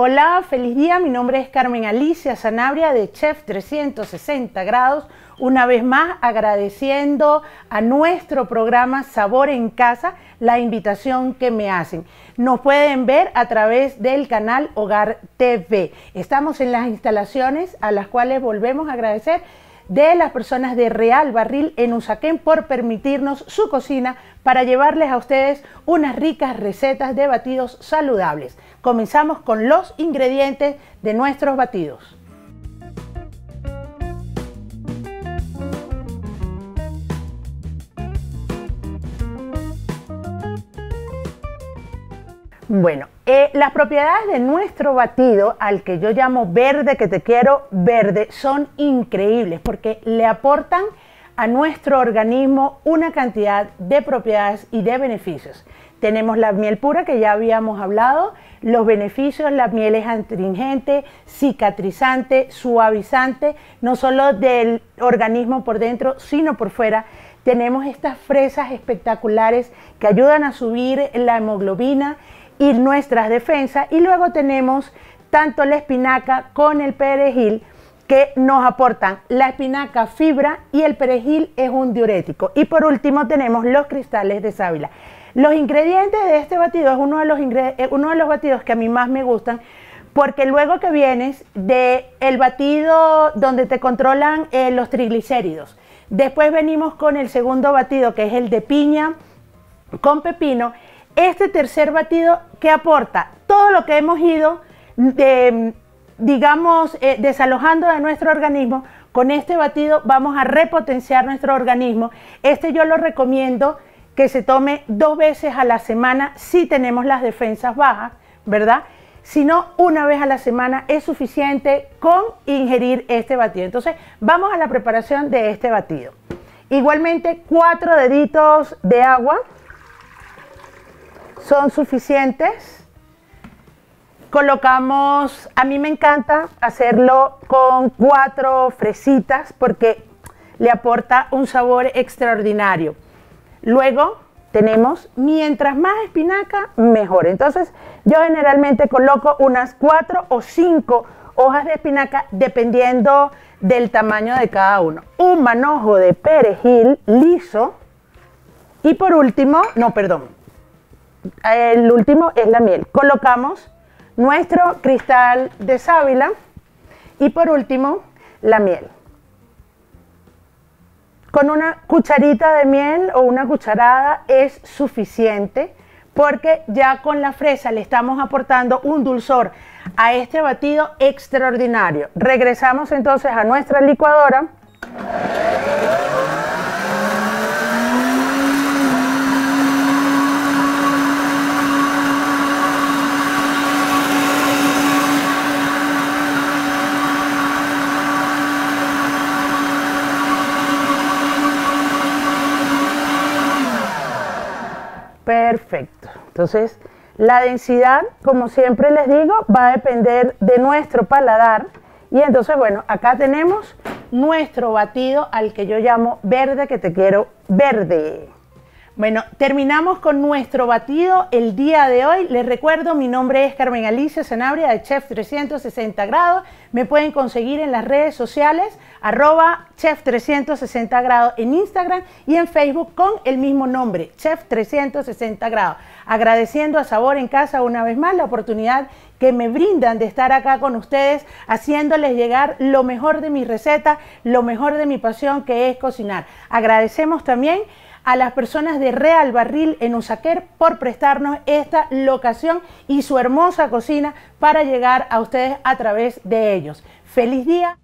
Hola, feliz día. Mi nombre es Carmen Alicia Sanabria de Chef 360 grados. Una vez más agradeciendo a nuestro programa Sabor en Casa la invitación que me hacen. Nos pueden ver a través del canal Hogar TV. Estamos en las instalaciones a las cuales volvemos a agradecer de las personas de Real Barril en Usaquén por permitirnos su cocina para llevarles a ustedes unas ricas recetas de batidos saludables. Comenzamos con los ingredientes de nuestros batidos. Bueno, eh, las propiedades de nuestro batido, al que yo llamo verde, que te quiero verde, son increíbles porque le aportan a nuestro organismo una cantidad de propiedades y de beneficios. Tenemos la miel pura que ya habíamos hablado, los beneficios, la miel es astringente, cicatrizante, suavizante, no solo del organismo por dentro, sino por fuera. Tenemos estas fresas espectaculares que ayudan a subir la hemoglobina y nuestras defensas. Y luego tenemos tanto la espinaca con el perejil que nos aportan la espinaca fibra y el perejil es un diurético. Y por último tenemos los cristales de sábila. Los ingredientes de este batido es uno de los, eh, uno de los batidos que a mí más me gustan porque luego que vienes de el batido donde te controlan eh, los triglicéridos, después venimos con el segundo batido que es el de piña con pepino este tercer batido que aporta todo lo que hemos ido, digamos, eh, desalojando de nuestro organismo, con este batido vamos a repotenciar nuestro organismo. Este yo lo recomiendo que se tome dos veces a la semana si tenemos las defensas bajas, ¿verdad? Si no, una vez a la semana es suficiente con ingerir este batido. Entonces, vamos a la preparación de este batido. Igualmente, cuatro deditos de agua son suficientes. Colocamos, a mí me encanta hacerlo con cuatro fresitas porque le aporta un sabor extraordinario. Luego tenemos, mientras más espinaca, mejor. Entonces yo generalmente coloco unas cuatro o cinco hojas de espinaca dependiendo del tamaño de cada uno. Un manojo de perejil liso. Y por último, no, perdón, el último es la miel. Colocamos nuestro cristal de sábila y por último la miel. Con una cucharita de miel o una cucharada es suficiente porque ya con la fresa le estamos aportando un dulzor a este batido extraordinario. Regresamos entonces a nuestra licuadora. Perfecto. Entonces, la densidad, como siempre les digo, va a depender de nuestro paladar. Y entonces, bueno, acá tenemos nuestro batido al que yo llamo verde, que te quiero verde. Bueno, terminamos con nuestro batido el día de hoy. Les recuerdo, mi nombre es Carmen Alicia Sanabria de Chef 360 grados. Me pueden conseguir en las redes sociales, arroba Chef 360 grados en Instagram y en Facebook con el mismo nombre, Chef 360 grados. Agradeciendo a Sabor en Casa una vez más la oportunidad que me brindan de estar acá con ustedes, haciéndoles llegar lo mejor de mi receta, lo mejor de mi pasión que es cocinar. Agradecemos también a las personas de Real Barril en Usaquer por prestarnos esta locación y su hermosa cocina para llegar a ustedes a través de ellos. ¡Feliz día!